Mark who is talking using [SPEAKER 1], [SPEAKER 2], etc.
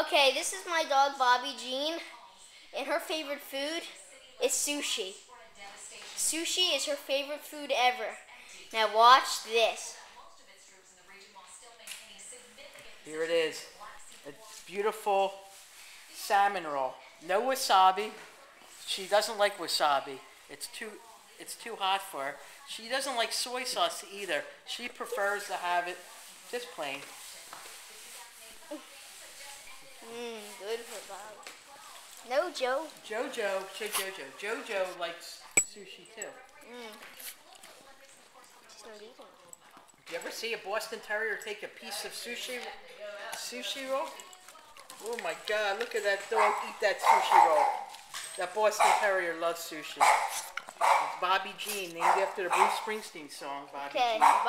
[SPEAKER 1] Okay, this is my dog Bobby Jean, and her favorite food is sushi. Sushi is her favorite food ever. Now watch this.
[SPEAKER 2] Here it is. A beautiful salmon roll. No wasabi. She doesn't like wasabi. It's too it's too hot for her. She doesn't like soy sauce either. She prefers to have it just plain.
[SPEAKER 1] For Bobby. No, Joe.
[SPEAKER 2] Jojo, say Jojo. Jojo likes sushi too.
[SPEAKER 1] Mm. She's not eating.
[SPEAKER 2] Did you ever see a Boston Terrier take a piece of sushi sushi roll? Oh my God! Look at that dog eat that sushi roll. That Boston Terrier loves sushi. It's Bobby Jean, named after the Bruce Springsteen song. Bobby
[SPEAKER 1] Okay,
[SPEAKER 2] Jean.
[SPEAKER 1] bye.